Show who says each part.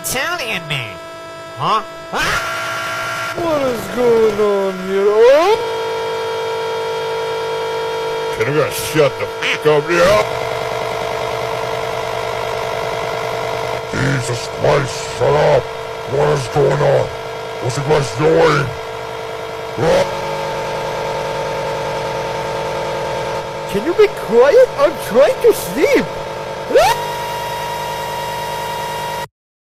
Speaker 1: Italian man? Huh?
Speaker 2: What is going on here? Oh!
Speaker 3: Can I gotta shut the fuck up here? Jesus Christ, shut up! What is going on? What's the guys doing? Ah!
Speaker 2: Can you be quiet? I'm trying to sleep.